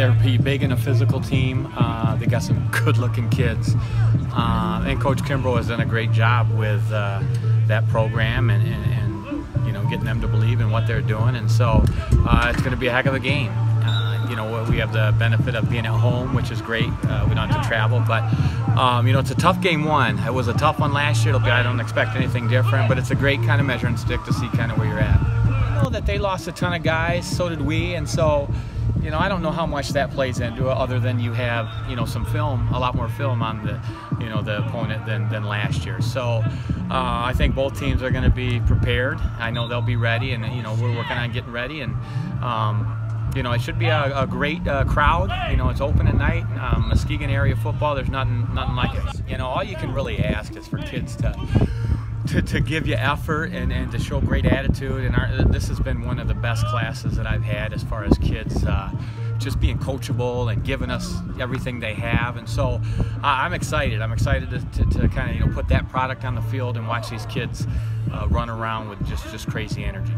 They're big in a physical team. Uh, they got some good-looking kids, uh, and Coach Kimbrough has done a great job with uh, that program and, and, and, you know getting them to believe in what they're doing. And so uh, it's going to be a heck of a game. Uh, you know we have the benefit of being at home, which is great. Uh, we don't have to travel, but um, you know it's a tough game one. It was a tough one last year. It'll be, I don't expect anything different, but it's a great kind of measuring stick to see kind of where you're at. I know that they lost a ton of guys. So did we, and so you know, I don't know how much that plays into it other than you have, you know, some film, a lot more film on the, you know, the opponent than, than last year. So uh, I think both teams are going to be prepared. I know they'll be ready, and, you know, we're working on getting ready. And, um, you know, it should be a, a great uh, crowd. You know, it's open at night. Um, Muskegon area football, there's nothing, nothing like it. You know, all you can really ask is for kids to to, to give you effort and, and to show great attitude. And our, this has been one of the best classes that I've had as far as kids uh, just being coachable and giving us everything they have. And so uh, I'm excited. I'm excited to, to, to kind of you know put that product on the field and watch these kids uh, run around with just, just crazy energy.